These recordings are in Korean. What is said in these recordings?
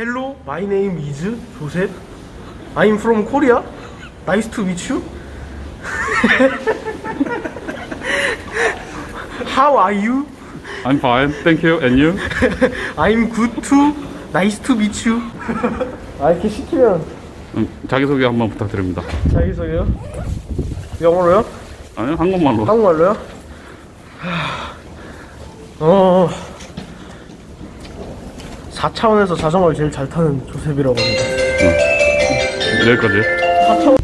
Hello, my name is Joseph. I'm from Korea. Nice to meet you. How are you? I'm fine, thank you. And you? I'm good too. Nice to meet you. 아 이렇게 시키면 음, 자기소개 한번 부탁드립니다. 자기소개요? 영어로요? 아니, 한국말로. 한국말로요? 하... 어... 4차원에서 자전거를 제일 잘 타는 조셉이라고 합니다. 여기까지. 4차원...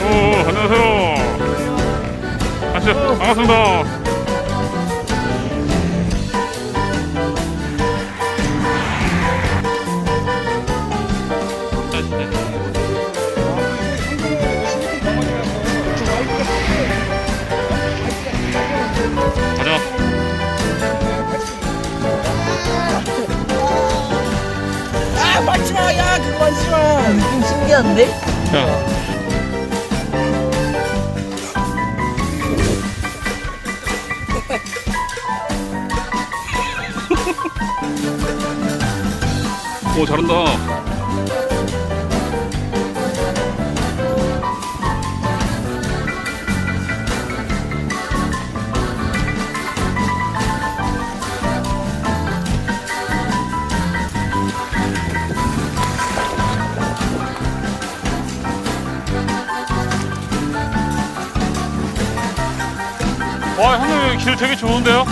오, 안녕하세요. 안녕하세요. 반갑습니다. 아 맞지마 야 그거 맞지마 좀 신기한데? 자. 오 잘한다. 와 형님 길 되게 좋은데요?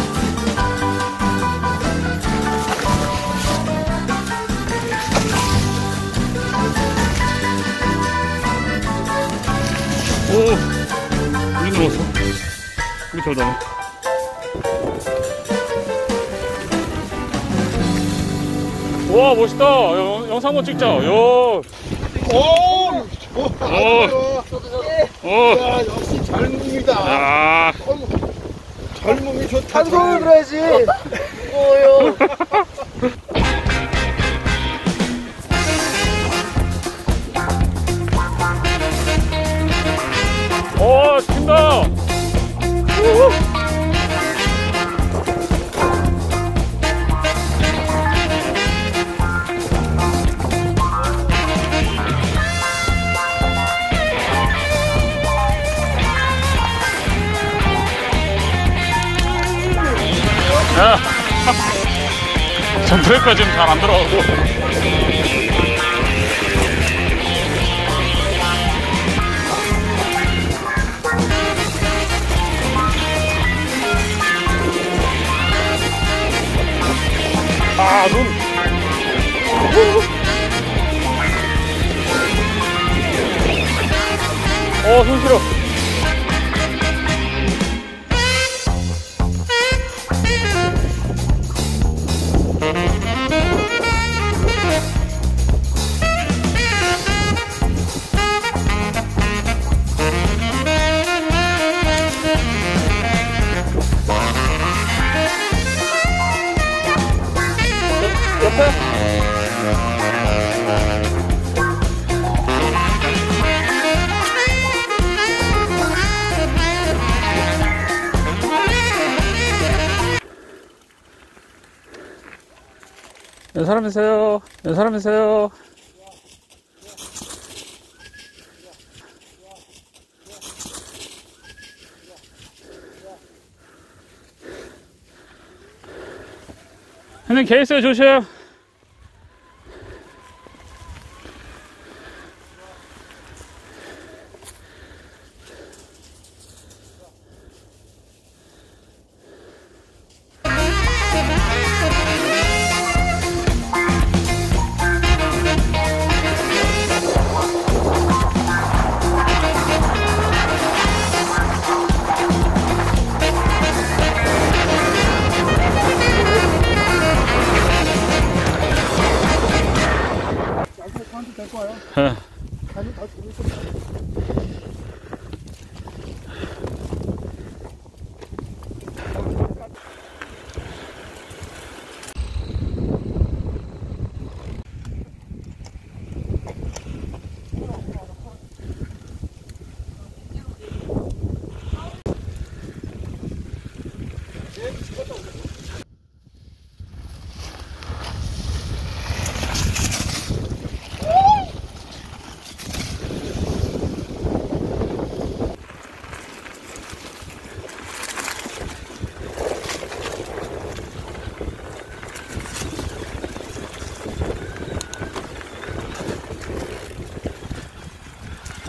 오, 우리 들어왔어. 우리 잘 나가. 와 멋있다. 영, 영상 한번 찍자. 야. 오, 오! 오, 오, 야, 역시 젊음이다. 아, 젊음이 좋다. 한손을 들어야지 오요 브레이크가 잘안 들어가고. 아, 눈. 어, 손 싫어. 네, 사람이세요. 네, 사람이세요. 형님, 개 있어요, 조심. Huh.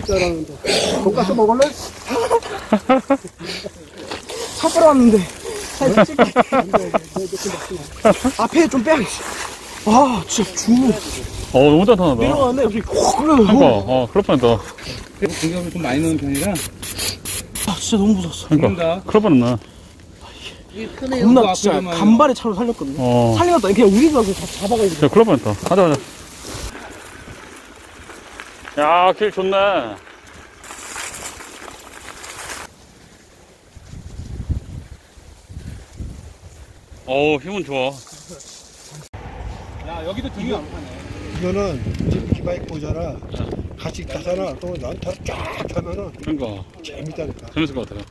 예. 잘하는데. 돈가스 먹을래? 차 끌어왔는데 살 찔게 앞에 좀 빼야겠어 아 진짜 주 어, 너무 단단하다. 내려가는데 여기 콕 그러니까, 끌려요 어, 그럴 뻔했다. 공격을 좀 많이 넣는 편이라 아 진짜 너무 무서웠어 그러니까, 그럴 뻔했나. 겁나 진짜 간발의 차로 살렸거든요 어. 살리겠다 그냥 우리가 그 잡아가지고 야, 그럴 뻔했다. 가자, 가자. 야, 길 좋네. 어우, 힘은 좋아. 야 여기도 등이 안 파네 이거는 이제 비바이크 보잖아. 같이 가잖아. 또 난타 쫙 하면은 그러니까, 재밌다니까. 재밌을 것 같아요.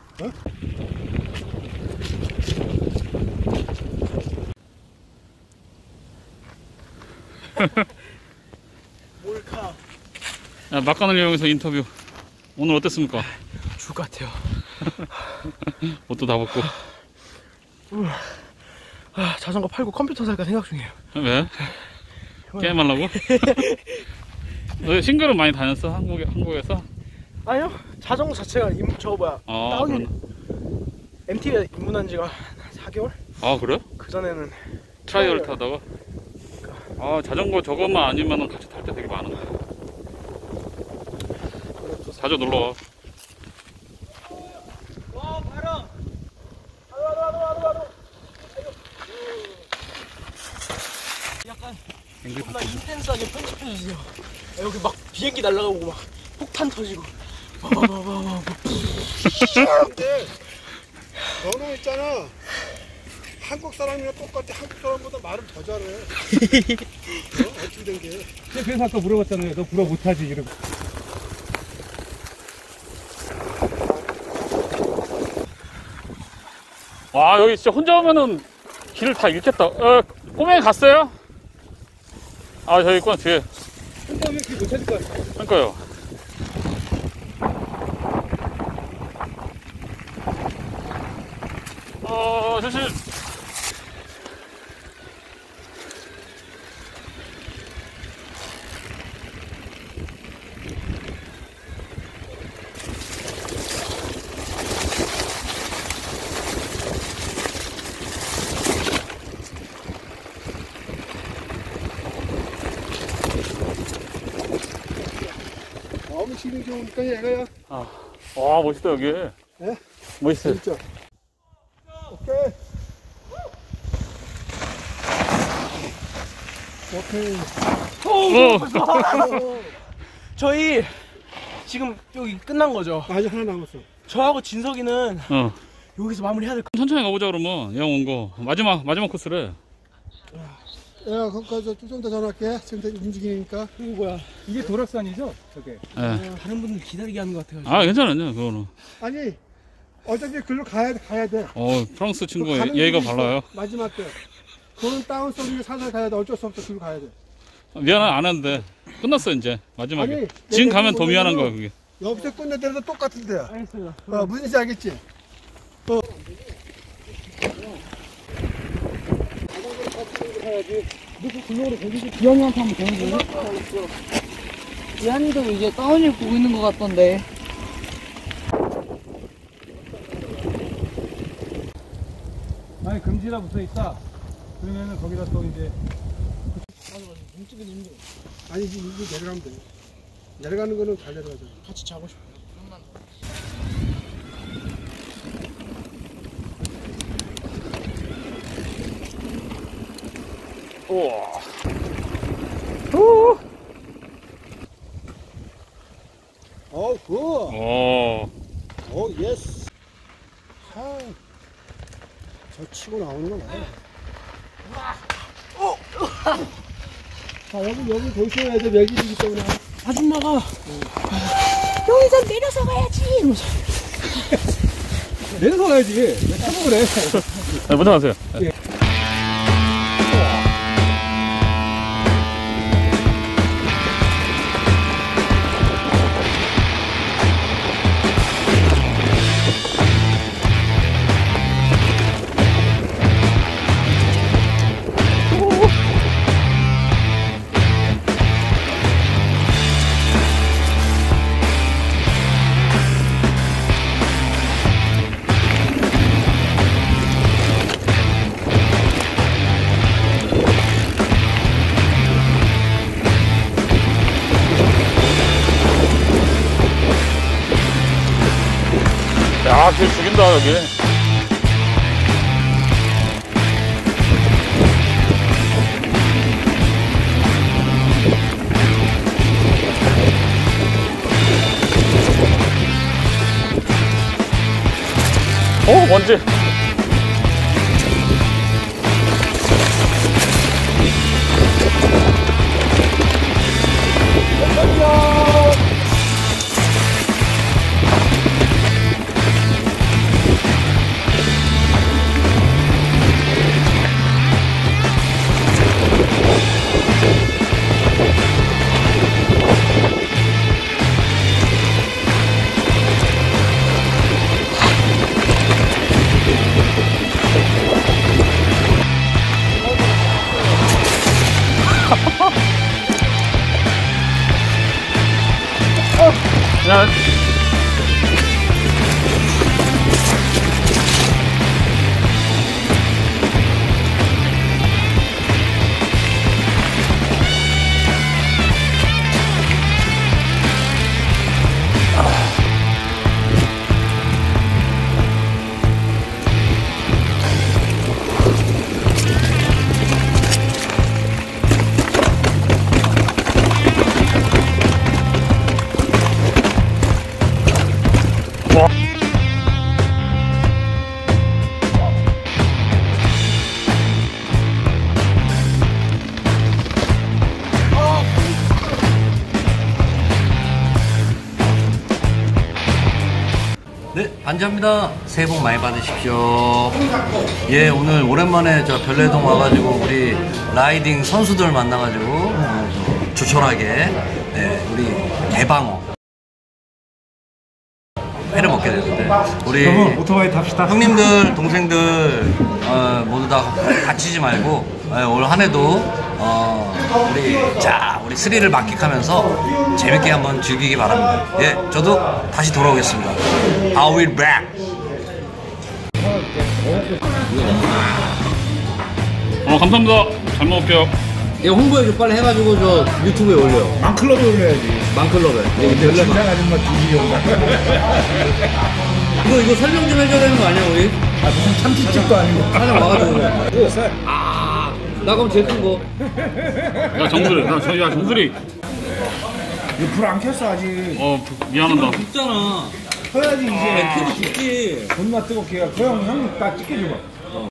몰카 야, 막간을 이용해서 인터뷰. 오늘 어땠습니까? 죽 같아요 옷도 다 벗고. 아 자전거 팔고 컴퓨터 살까 생각 중이에요 왜? 게임하려고? 너 싱글은 많이 다녔어? 한국에, 한국에서? 아니요 자전거 자체가 임, 저 뭐야 아, 다운이 그러네. MT에 입문한 지가 4개월? 아, 그래? 그전에는 트라이얼 타다가? 아, 자전거 저것만 아니면 같이 탈 때 되게 많은데. 자주 놀러와. 약간 존나 intense하게 편집해주세요 아, 여기 막 비행기 날아가고 막 폭탄 터지고 근데 너는 있잖아. 한국 사람이랑 똑같아. 한국 사람보다 말을 더 잘해. 어? 어떻게 된 게? 그래서 아까 물어봤잖아요 너 불어 못하지 이러고 와, 여기 진짜 혼자 오면은 길을 다 잃겠다. 어, 꼬맹이 갔어요? 아, 저기 있구나, 뒤에. 혼자 오면 길 못 찾을 것 같아 그러니까요. 어, 조심. 지금 좋으니까 얘가야. 와, 멋있다, 여기. 예? 멋있어요. 진짜. 오케이. 오케이. 어, 저희 지금 여기 끝난 거죠 아직 하나 남았어. 저하고 진석이는 어. 여기서 마무리 해야 될 것 천천히 가보자, 그러면. 영 온 거. 마지막, 마지막 코스래. 야, 거기까지 좀 더 전화할게. 지금 되게 움직이니까. 그리고 뭐야 이게 도락산이죠 저게 예. 다른 분들 기다리게 하는 것 같아요 아, 괜찮아요, 그거는. 아니, 어차피 글로 가야, 가야 돼. 어, 프랑스 친구 길이 있어. 발라요. 마지막 때. 그거는 다운 소리를 살살 가야 돼. 어쩔 수 없어. 글로 가야 돼. 미안해, 안 하는데. 끝났어, 이제. 마지막에. 아니, 지금 가면 더 미안한 거야, 그게. 여기서 끝내더라도 똑같은 데야. 알겠습니다 어, 무슨 지 알겠지? 기영이한테 한번 보여줘요. 이한이도 이제 다운힐 보고 있는 것 같던데. 아니 금지라 붙어 있다 그러면은 거기다 또 이제 아니, 이제 이거 내려가면 돼. 내려가는 거는 잘 내려가잖아. 같이 자고 싶어요 우와. 어, good. 오. 오, yes. 하. 저 치고 나오는 거 봐요. 자, 여기, 여기 보셔야 돼. 여기이기 때문에. 아줌마가 여기서 내려서 가야지. 이러면서. 내려서 가야지 왜 타고 그래 네, 먼저 가세요. 야, 걔 죽인다, 여기. 어, 먼지. 야, 네, 반지합니다. 새해 복 많이 받으십시오. 예, 오늘 오랜만에 저 별내동 와가지고 우리 라이딩 선수들 만나가지고 어, 조촐하게 네, 우리 대방어 회를 먹게 됐는데 우리 오토바이 탑시다. 형님들, 동생들 어, 모두 다 다치지 말고 예, 올 한해도 어, 우리 자 우리 스리를 만끽하면서 재밌게 한번 즐기기 바랍니다. 예, 저도 다시 돌아오겠습니다. I will back. 어, 감사합니다. 잘 먹을게요. 이거 홍보해 줘 빨리 해가지고 저 유튜브에 올려. 망클럽에 올려야지. 망클럽에. 여기 별내만. 진상 아줌마 뒤지려고. 이거 이거 설명 좀 해줘야 되는 거 아니야 우리? 아, 무슨 참치집도 아니고. 사장 와가지고. 아, 나 그럼 제일 큰 거. 야, 정수리. 야, 저, 야, 정수리. 이거 불안 켰어, 아직. 어, 미안하다. 있잖아. 켜야지, 이제. 켜도 죽지. 존나 뜨겁게. 그 형, 형, 딱 찍혀줘봐.